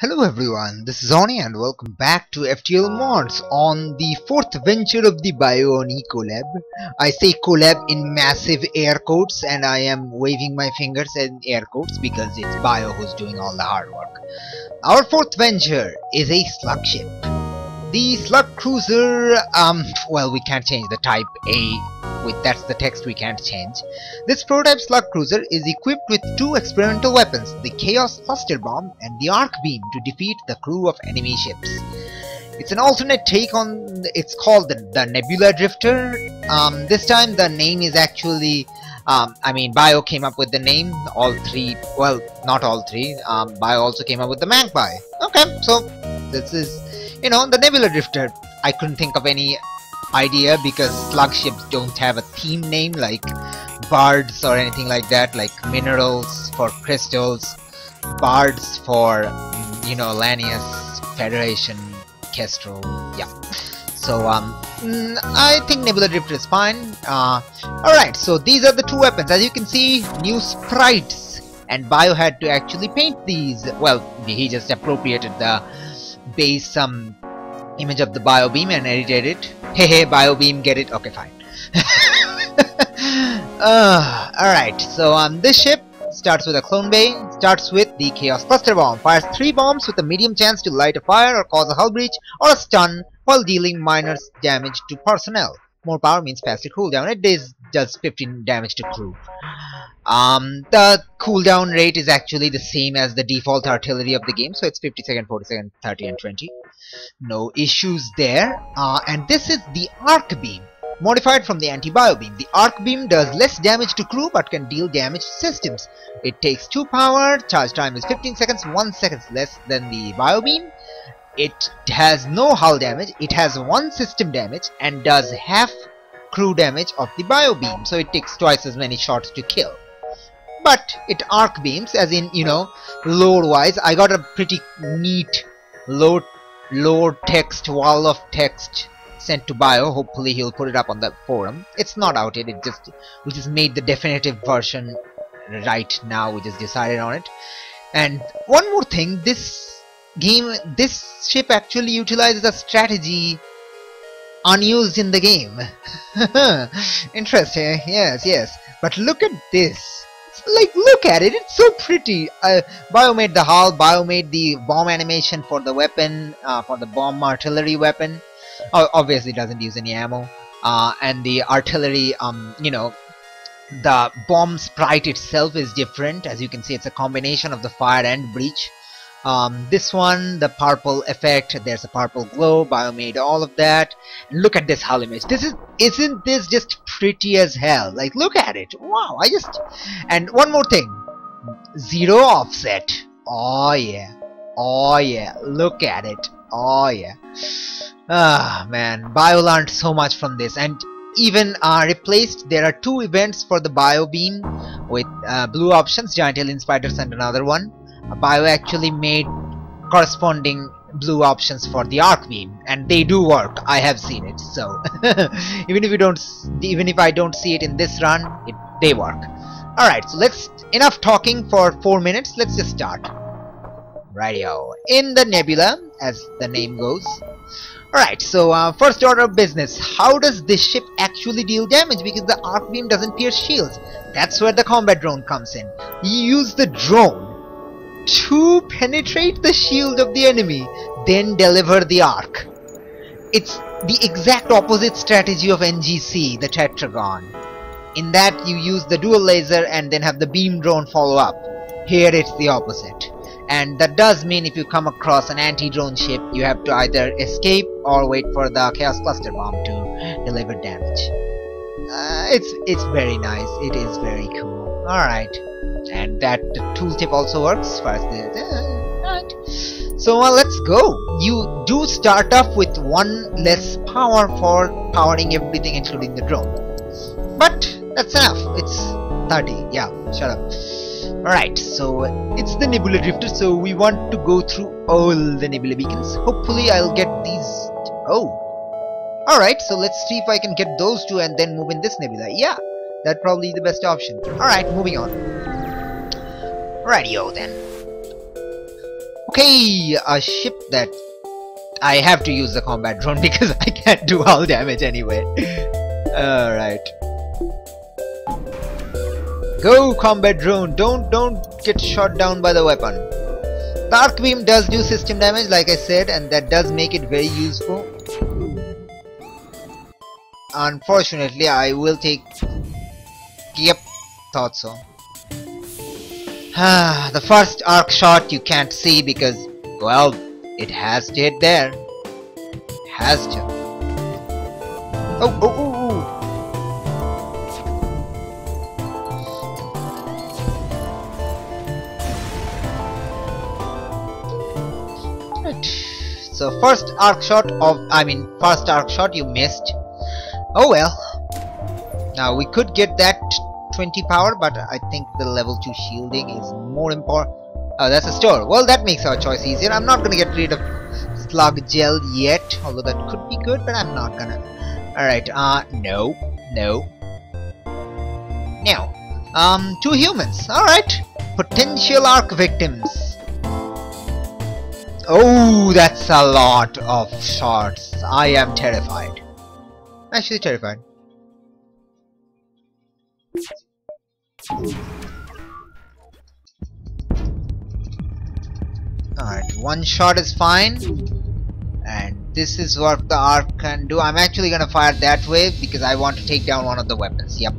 Hello everyone, this is Ani and welcome back to FTL Mods on the fourth venture of the BioAni collab. I say collab in massive air quotes and I am waving my fingers in air quotes because it's Bio who's doing all the hard work. Our fourth venture is a slug ship. The slug cruiser, um, well we can't change the type A, with that's the text we can't change. This prototype slug cruiser is equipped with two experimental weapons, the Chaos Cluster Bomb and the Arc Beam to defeat the crew of enemy ships. It's an alternate take on, it's called the, the Nebula Drifter. Um, this time the name is actually, um, I mean Bio came up with the name, all three, well not all three, um, Bio also came up with the Magpie. Okay, so this is you know, the Nebula Drifter. I couldn't think of any idea because slug ships don't have a theme name like bards or anything like that, like minerals for crystals, bards for, you know, Lanius, Federation, Kestrel, yeah. So, um, mm, I think Nebula Drifter is fine. Uh, Alright, so these are the two weapons. As you can see, new sprites. And Bio had to actually paint these. Well, he just appropriated the base some image of the bio beam and edited it. Hey hey bio beam get it? Okay fine. uh, Alright, so on this ship starts with a clone bay, starts with the Chaos Cluster Bomb, fires 3 bombs with a medium chance to light a fire or cause a hull breach or a stun while dealing minor damage to personnel. More power means faster cooldown, it does, does 15 damage to crew. Um, the cooldown rate is actually the same as the default artillery of the game, so it's 50 second, 40 second, 30 and 20. No issues there. Uh, and this is the arc beam, modified from the anti-bio beam. The arc beam does less damage to crew but can deal damage to systems. It takes 2 power, charge time is 15 seconds, 1 second less than the bio beam. It has no hull damage, it has 1 system damage and does half crew damage of the bio beam, so it takes twice as many shots to kill but it arc beams as in you know load wise I got a pretty neat load load text wall of text sent to bio. Hopefully he'll put it up on the forum. It's not out yet. It just we just made the definitive version right now. We just decided on it. And one more thing. This game this ship actually utilizes a strategy unused in the game. Interesting. Yes yes. But look at this like look at it. It's so pretty. Uh, bio made the hull bio made the bomb animation for the weapon uh, for the bomb artillery weapon. Obviously doesn't use any ammo. Uh, and the artillery um you know the bomb sprite itself is different. As you can see it's a combination of the fire and breach um, this one the purple effect there's a purple glow bio made all of that. Look at this hull image this is isn't this just pretty as hell? Like look at it. Wow I just and one more thing. Zero offset. Oh yeah. Oh yeah. Look at it. Oh yeah. Ah man. Bio learned so much from this. And even uh, replaced there are two events for the bio beam with uh, blue options giant alien spiders and another one bio actually made corresponding blue options for the arc beam and they do work. I have seen it so even if you don't even if I don't see it in this run it, they work. Alright so let's enough talking for four minutes. Let's just start. Radio. In the nebula as the name goes. Alright, so uh, first order of business, how does this ship actually deal damage? Because the arc beam doesn't pierce shields? That's where the combat drone comes in. You use the drone to penetrate the shield of the enemy, then deliver the arc. It's the exact opposite strategy of Engi C, the Tetragon. In that you use the dual laser and then have the beam drone follow up. Here it's the opposite. And that does mean if you come across an anti-drone ship, you have to either escape or wait for the Chaos Cluster Bomb to deliver damage. Uh, it's it's very nice. It is very cool. Alright and that tooltip also works so uh, let's go. You do start off with one less power for powering everything including the drone. But that's enough. It's 30 yeah shut up. Alright so it's the nebula drifter so we want to go through all the nebula beacons. Hopefully I'll get these oh. Alright so let's see if I can get those two and then move in this nebula. Yeah that probably the best option alright moving on Radio then. Okay, a ship that I have to use the combat drone because I can't do all damage anyway. Alright. Go combat drone, don't don't get shot down by the weapon. The arc beam does do system damage like I said and that does make it very useful. Unfortunately I will take Yep, thought so. Ah, the first arc shot you can't see because well it has hit there. Has to. Oh, oh, oh, oh. So first arc shot of, I mean first arc shot you missed. Oh well. Now we could get that 20 power but I think the level 2 shielding is more important. Oh that's a store. Well that makes our choice easier. I'm not gonna get rid of slug gel yet although that could be good but I'm not gonna. Alright, uh no, no. Now, um, two humans. Alright. Potential arc victims. Oh, that's a lot of shots. I am terrified. Actually terrified. Alright, one shot is fine. And this is what the arc can do. I'm actually gonna fire that way because I want to take down one of the weapons. Yep.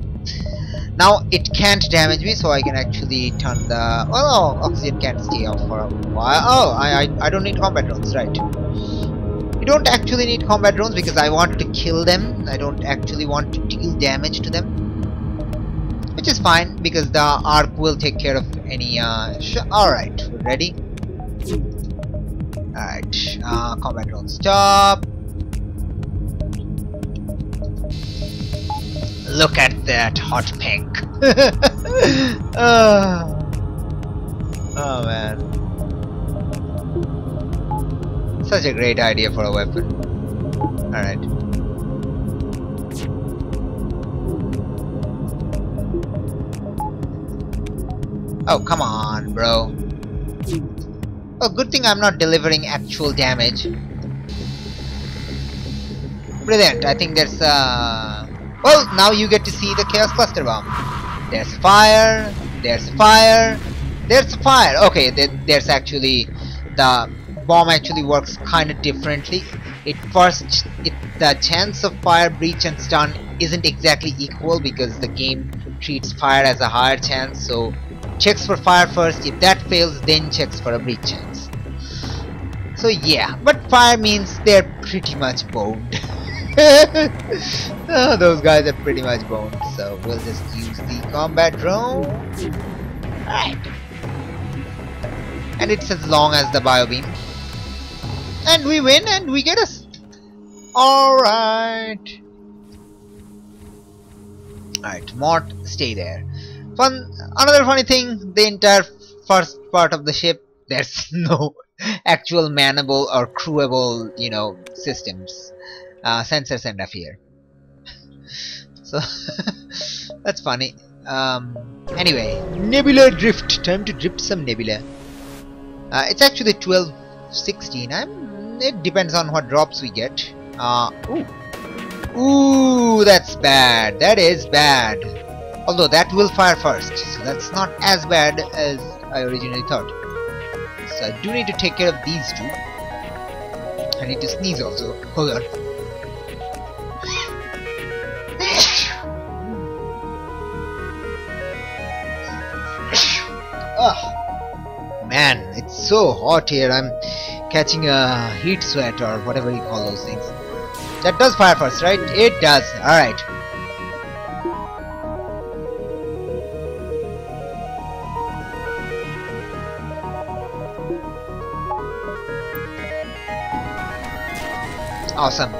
Now it can't damage me, so I can actually turn the. Oh, oxygen can't stay off for a while. Oh, I, I I don't need combat drones, right? You don't actually need combat drones because I want to kill them. I don't actually want to deal damage to them, which is fine because the arc will take care of any. Uh, all right, ready? All right, uh, combat drone stop. Look at that hot pink. oh. oh man. Such a great idea for a weapon. Alright. Oh, come on, bro. Oh, good thing I'm not delivering actual damage. Brilliant. I think there's uh well, now you get to see the Chaos Cluster Bomb. There's fire, there's fire, there's fire. Okay, there, there's actually the bomb actually works kind of differently. It first, it, the chance of fire, breach, and stun isn't exactly equal because the game treats fire as a higher chance. So checks for fire first. If that fails, then checks for a breach chance. So yeah, but fire means they're pretty much boned. oh, those guys are pretty much boned, so we'll just use the combat drone. Right. And it's as long as the bio beam. And we win and we get us. Alright. Alright, Mort, stay there. Fun another funny thing, the entire first part of the ship, there's no actual manable or crewable, you know, systems uh, sensors end up here. so that's funny. Um, anyway, Nebula Drift. Time to drift some Nebula. Uh, it's actually 12, 16. I'm, it depends on what drops we get. Uh, ooh. Ooh, that's bad. That is bad. Although that will fire first, so that's not as bad as I originally thought. So I do need to take care of these two. I need to sneeze also. Hold on. Ugh. Man, it's so hot here. I'm catching a heat sweat or whatever you call those things. That does fire first, right? It does. Alright. Awesome.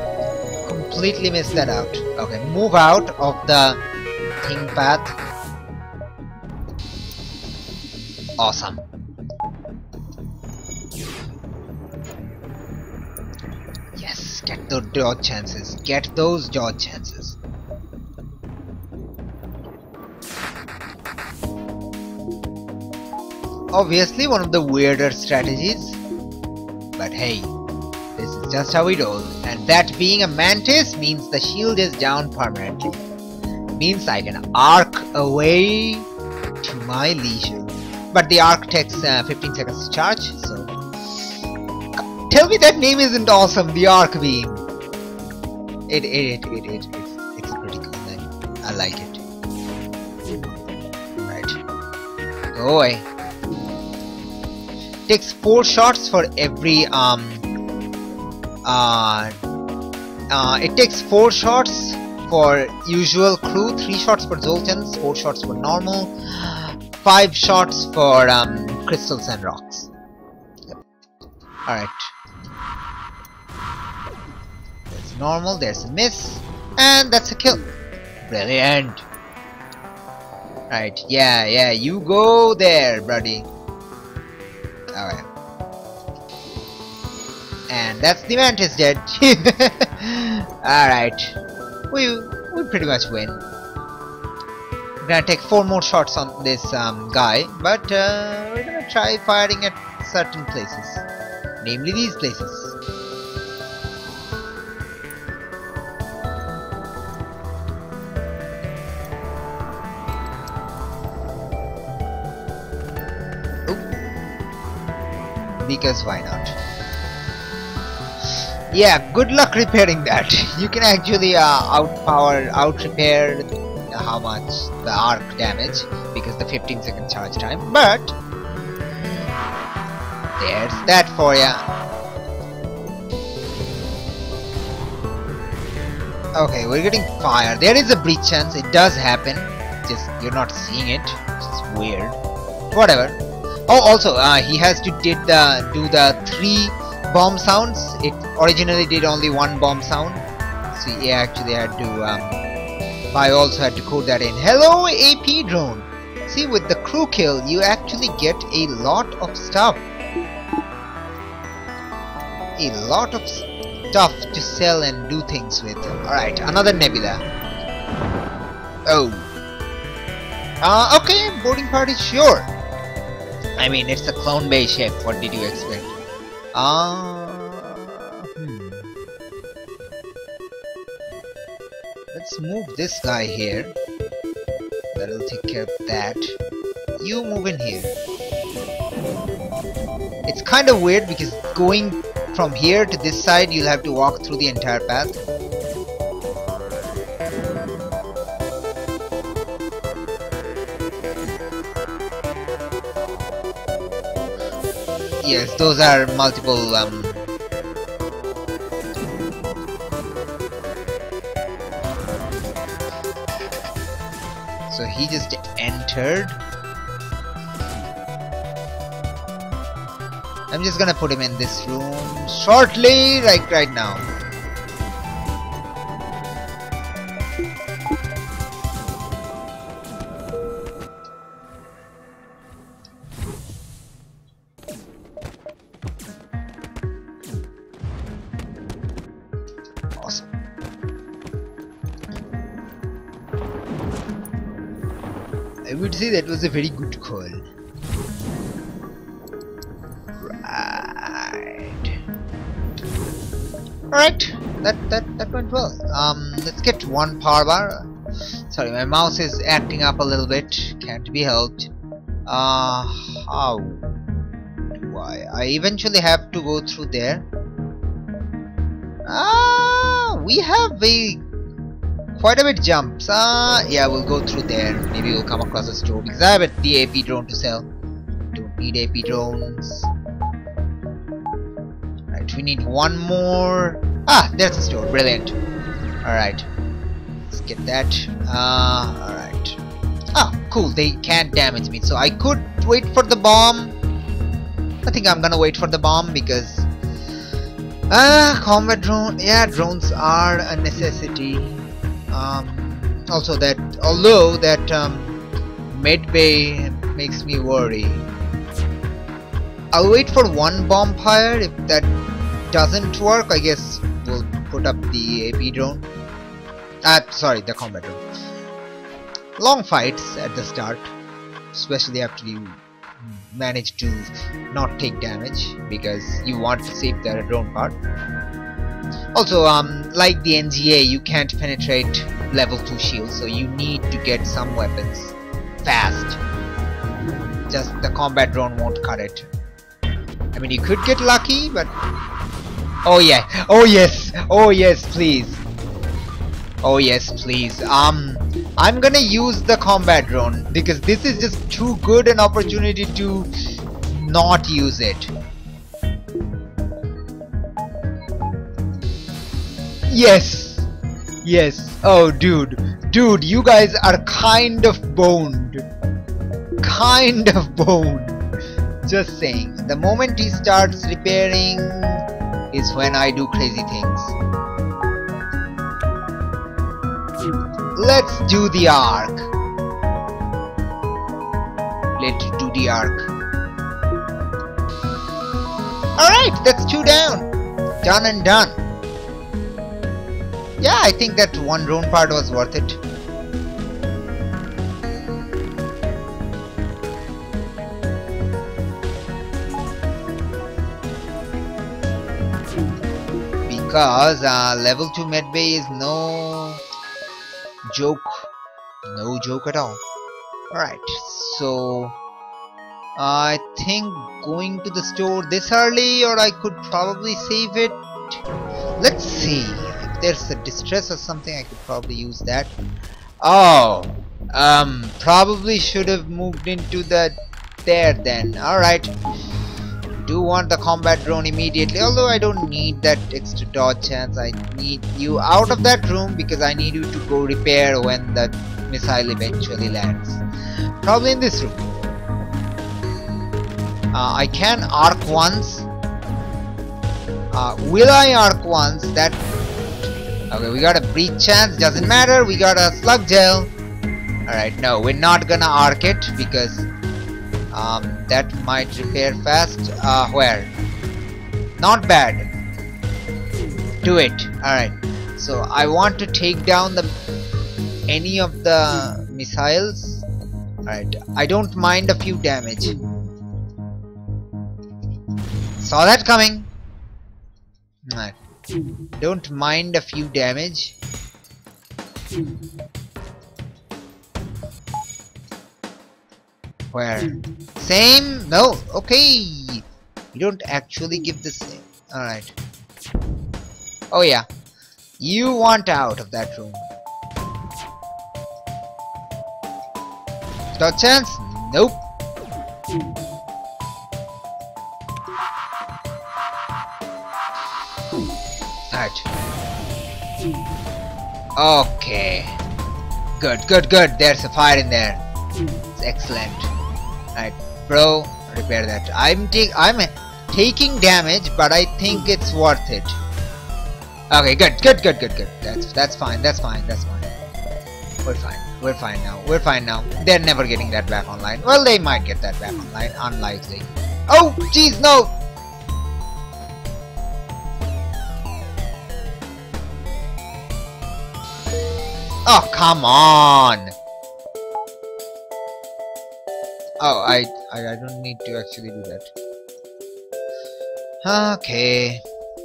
Completely missed that out. Okay, move out of the thing path Awesome. Yes, get those dodge chances. Get those dodge chances. Obviously, one of the weirder strategies But hey, this is just how we roll. And that being a mantis means the shield is down permanently. Means I can arc away to my leisure. But the arc takes uh, 15 seconds to charge, so... Tell me that name isn't awesome, the arc beam. It, it, it, it, it, it's, it's pretty cool name. I like it. Right. Go away. Takes 4 shots for every, um... Uh... Uh, it takes 4 shots for usual crew, 3 shots for Zoltans, 4 shots for normal, 5 shots for um, crystals and rocks. Yep. Alright. There's normal, there's a miss, and that's a kill. Brilliant. Right, yeah, yeah, you go there, buddy. That's the mantis dead. Alright. We, we pretty much win. We're gonna take four more shots on this um, guy, but uh, we're gonna try firing at certain places. Namely these places. because why not? Yeah, good luck repairing that. You can actually uh, outpower, out-repair how much the arc damage because the 15 second charge time, but there's that for ya. Okay, we're getting fire. There is a breach chance. It does happen. Just you're not seeing it. It's weird. Whatever. Oh, also, uh, he has to did the do the three bomb sounds. It originally did only one bomb sound, so he actually had to. Um, I also had to code that in. Hello, AP drone. See, with the crew kill, you actually get a lot of stuff. A lot of stuff to sell and do things with. Alright, another nebula. Oh. Uh, okay, boarding party, sure. I mean, it's a clone base ship. What did you expect? Ah. Hmm. Let's move this guy here. That'll take care of that. You move in here. It's kind of weird because going from here to this side, you'll have to walk through the entire path. Yes, those are multiple um, So he just entered. I'm just gonna put him in this room shortly, like right now. That was a very good call. Right. Alright, that, that, that went well. Um, let's get one power bar. Sorry, my mouse is acting up a little bit. Can't be helped. Uh, how do I? I eventually have to go through there. Ah, we have a quite a bit jumps. Ah, yeah, we'll go through there. Maybe we'll come across a store because I have the AP drone to sell. Don't need AP drones. Right, we need one more. Ah, there's a store. Brilliant. All right, let's get that. Uh, all right. Ah, cool. They can't damage me, so I could wait for the bomb. I think I'm gonna wait for the bomb because Ah, combat drone. Yeah, drones are a necessity. Um, also, that although that um, medbay makes me worry. I'll wait for one bomb fire. If that doesn't work, I guess we'll put up the AP drone. Ah, sorry, the combat drone. Long fights at the start, especially after you manage to not take damage because you want to save the drone part also um like the Engi A you can't penetrate level 2 shields so you need to get some weapons fast. Just the combat drone won't cut it. I mean you could get lucky but oh yeah. Oh yes. Oh yes please. Oh yes please. Um I'm gonna use the combat drone because this is just too good an opportunity to not use it yes. Yes. Oh dude. Dude you guys are kind of boned. Kind of boned. Just saying. The moment he starts repairing is when I do crazy things. Let's do the arc. Let's do the arc. Alright that's two down. Done and done yeah I think that one drone part was worth it. Because uh, level 2 medbay is no joke. No joke at all. Alright so I think going to the store this early or I could probably save it. Let's see there's a distress or something I could probably use that. Oh um probably should have moved into the there then. Alright. Do want the combat drone immediately although I don't need that extra dodge chance. I need you out of that room because I need you to go repair when the missile eventually lands. Probably in this room. Uh, I can arc once. Uh, will I arc once? That okay we got a breach chance doesn't matter we got a slug gel. Alright no we're not gonna arc it because um, that might repair fast. Uh, where? Not bad. Do it. Alright so I want to take down the any of the missiles. Alright I don't mind a few damage. Saw that coming. Alright don't mind a few damage Where? Same? No. Okay. You don't actually give the same. Alright. Oh yeah. You want out of that room. No chance? Nope. Okay. Good, good, good. There's a fire in there. It's excellent. Right, bro, repair that. I'm I'm taking damage, but I think it's worth it. Okay, good, good, good, good, good. That's that's fine. That's fine. That's fine. We're fine. We're fine now. We're fine now. They're never getting that back online. Well, they might get that back online. Unlikely. Oh, jeez, no. Oh, come on. Oh, I, I, I don't need to actually do that. Okay.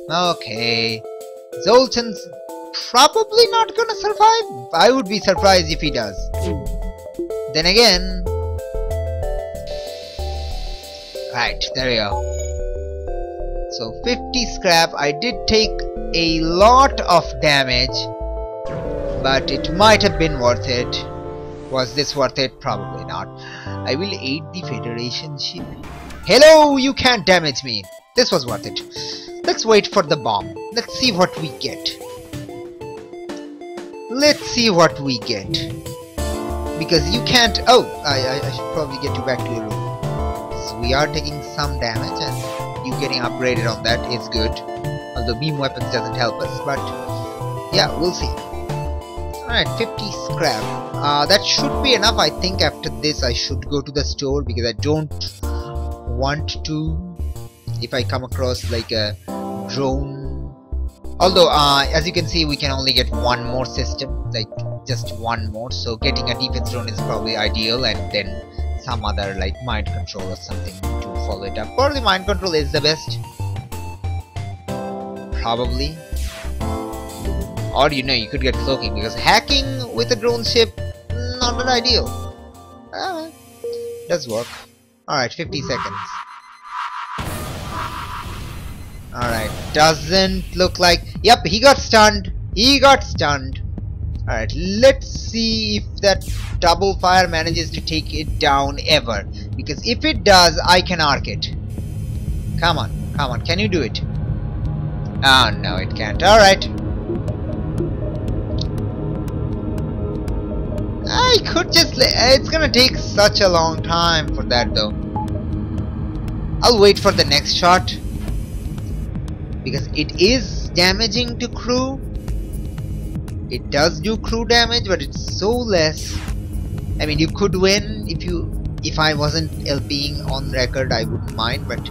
Okay. Zoltan's probably not gonna survive. I would be surprised if he does. Then again... Right, there we go. So 50 scrap. I did take a lot of damage. But it might have been worth it. Was this worth it? Probably not. I will aid the Federation ship. Hello, you can't damage me. This was worth it. Let's wait for the bomb. Let's see what we get. Let's see what we get. Because you can't... Oh, I, I, I should probably get you back to your room. So we are taking some damage and you getting upgraded on that is good. Although beam weapons doesn't help us, but yeah, we'll see. Alright, 50 scrap. Uh, that should be enough. I think after this I should go to the store because I don't want to if I come across like a drone. Although, uh, as you can see, we can only get one more system, like just one more. So getting a defense drone is probably ideal and then some other like mind control or something to follow it up. Probably mind control is the best. Probably. Or you know, you could get cloaking because hacking with a drone ship, not that ideal. Uh, does work. Alright, 50 seconds. Alright, doesn't look like... Yep, he got stunned. He got stunned. Alright, let's see if that double fire manages to take it down ever. Because if it does, I can arc it. Come on, come on, can you do it? Oh no, it can't. Alright. I could just... It's gonna take such a long time for that though. I'll wait for the next shot. Because it is damaging to crew. It does do crew damage, but it's so less. I mean, you could win if you... If I wasn't LPing on record, I wouldn't mind, but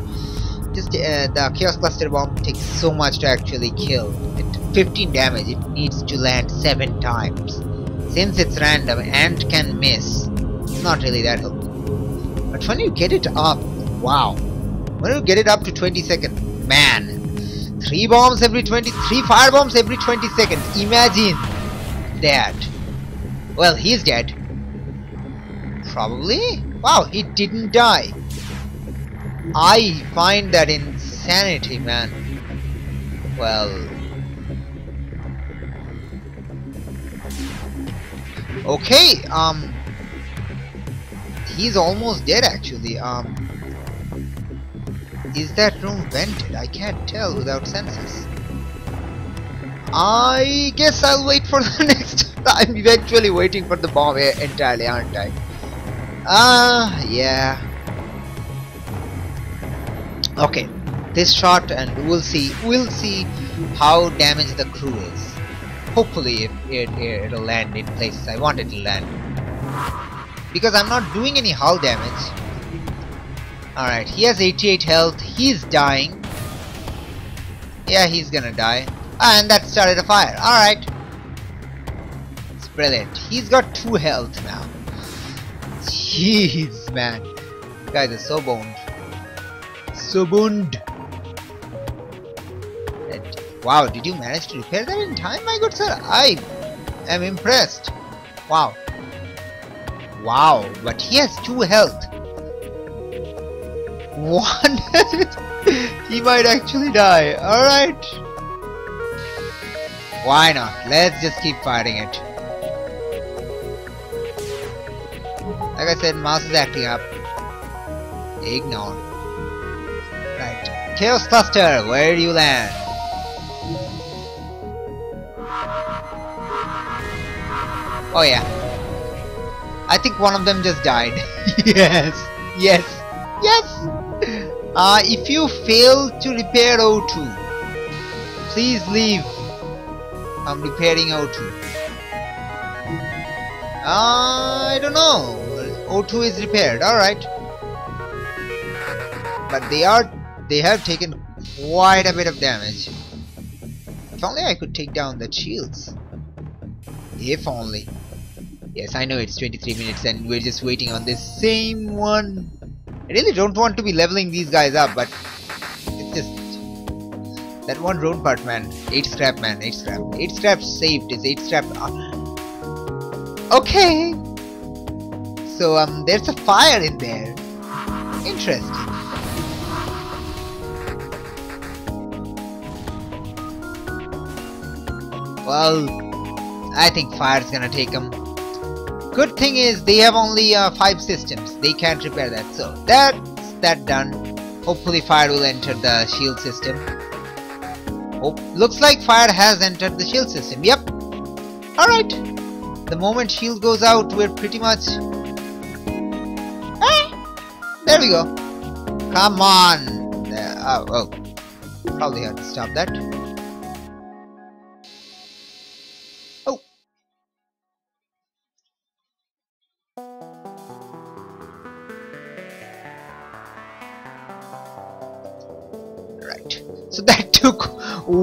just uh, the chaos cluster bomb takes so much to actually kill. At 15 damage, it needs to land 7 times. Since it's random and can miss, it's not really that helpful. But when you get it up, wow. When you get it up to 20 seconds, man. 3 bombs every 20, 3 fire bombs every 20 seconds. Imagine that. Well, he's dead. Probably? Wow, he didn't die. I find that insanity, man. Well, Okay, um, he's almost dead actually. Um, is that room vented? I can't tell without senses. I guess I'll wait for the next. I'm eventually waiting for the bomb entirely, aren't I? Ah, uh, yeah. Okay, this shot, and we'll see. We'll see how damaged the crew is. Hopefully it, it, it'll land in places I want it to land. Because I'm not doing any hull damage. Alright, he has 88 health. He's dying. Yeah, he's gonna die. Ah, and that started a fire. Alright. It's brilliant. He's got 2 health now. Jeez, man. You guys are so boned. So boned. Wow, did you manage to repair that in time, my good sir? I am impressed. Wow. Wow, but he has two health. One he might actually die. Alright. Why not? Let's just keep fighting it. Like I said, mouse is acting up. Ignore. Right. Chaos Cluster, where do you land? Oh yeah. I think one of them just died. yes. Yes. Yes. Uh, if you fail to repair O2, please leave. I'm repairing O2. Uh, I don't know. O2 is repaired. Alright. But they are they have taken quite a bit of damage. If only I could take down the shields. If only. Yes, I know it's 23 minutes and we're just waiting on this same one. I really don't want to be leveling these guys up, but it's just that one drone part, man. 8 scrap, man. 8 scrap. 8 scrap saved. Is 8 scrap. Uh, okay. So um, there's a fire in there. Interesting. Well, I think fire's gonna take them. Good thing is they have only uh, 5 systems. They can't repair that. So that's that done. Hopefully fire will enter the shield system. Oh, looks like fire has entered the shield system. Yep. Alright. The moment shield goes out, we're pretty much... Ah, there we go. Come on. Uh, oh. Probably have to stop that.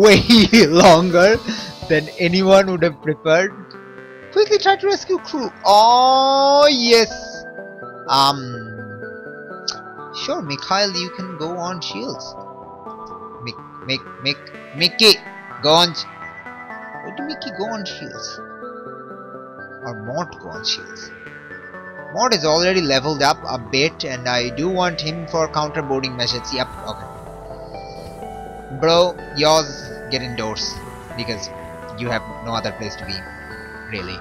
Way longer than anyone would have preferred. Quickly try to rescue crew. Oh yes. Um Sure, Mikhail, you can go on shields. Mick, Mick, Mick, Mickey, go on. Why did Mickey go on shields? Or Mort go on shields? Mort is already leveled up a bit, and I do want him for counterboarding measures. Yep, okay. Bro, yours get indoors because you have no other place to be, really.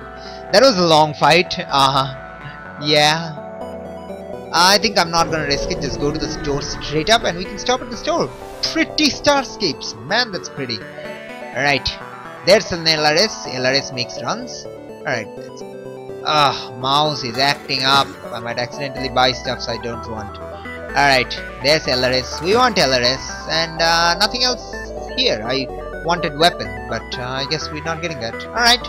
That was a long fight. Uh. Yeah. I think I'm not gonna risk it. Just go to the store straight up, and we can stop at the store. Pretty starscapes, man. That's pretty. All right. There's an LRS. LRS makes runs. All right. Ah, mouse is acting up. I might accidentally buy stuff I don't want. Alright, there's LRS. We want LRS and uh, nothing else here. I wanted weapon, but uh, I guess we're not getting that. Alright.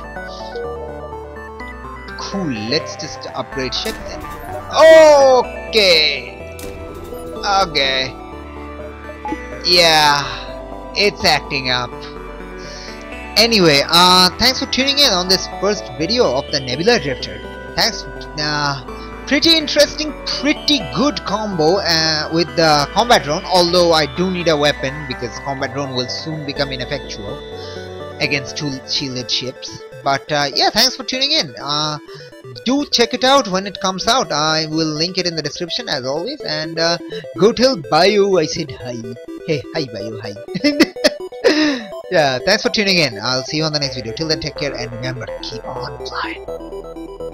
Cool, let's just upgrade ship then. Okay. Okay. Yeah, it's acting up. Anyway, uh, thanks for tuning in on this first video of the Nebula Drifter. Thanks. Uh, pretty interesting, pretty good combo uh, with the combat drone. Although I do need a weapon because combat drone will soon become ineffectual against two shielded ships. But uh, yeah, thanks for tuning in. Uh, do check it out when it comes out. I will link it in the description as always. And uh, go tell Bio I said hi. Hey, hi Bio, hi. yeah, thanks for tuning in. I'll see you on the next video. Till then, take care and remember, keep on flying.